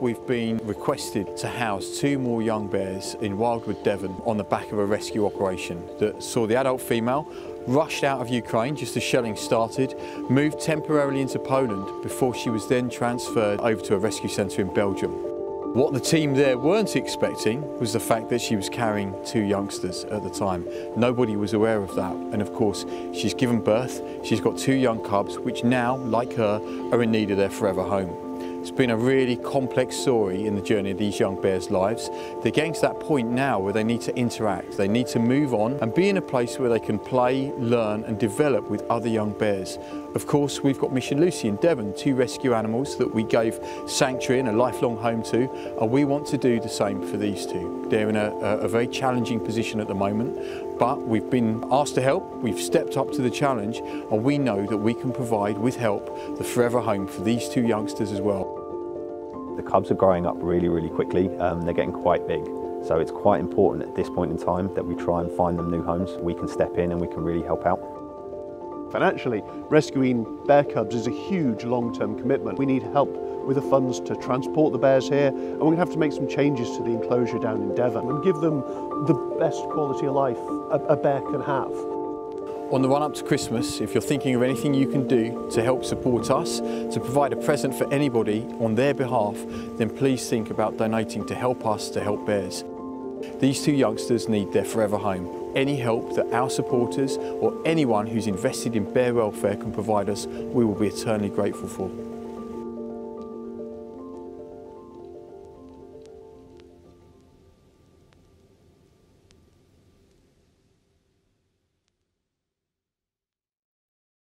We've been requested to house two more young bears in Wildwood, Devon on the back of a rescue operation that saw the adult female rushed out of Ukraine just as shelling started, moved temporarily into Poland before she was then transferred over to a rescue centre in Belgium. What the team there weren't expecting was the fact that she was carrying two youngsters at the time. Nobody was aware of that. And of course, she's given birth, she's got two young cubs, which now, like her, are in need of their forever home. It's been a really complex story in the journey of these young bears' lives. They're getting to that point now where they need to interact, they need to move on and be in a place where they can play, learn and develop with other young bears. Of course, we've got Mishka Lucy and Devon, two rescue animals that we gave sanctuary and a lifelong home to, and we want to do the same for these two. They're in a, a very challenging position at the moment, but we've been asked to help, we've stepped up to the challenge, and we know that we can provide, with help, the forever home for these two youngsters as well. The cubs are growing up really, really quickly. Um, they're getting quite big. So it's quite important at this point in time that we try and find them new homes. We can step in and we can really help out. Financially, rescuing bear cubs is a huge long-term commitment. We need help with the funds to transport the bears here and we're going to have to make some changes to the enclosure down in Devon and give them the best quality of life a, a bear can have. On the run up to Christmas, if you're thinking of anything you can do to help support us, to provide a present for anybody on their behalf, then please think about donating to help us to help bears. These two youngsters need their forever home. Any help that our supporters or anyone who's invested in bear welfare can provide us, we will be eternally grateful for.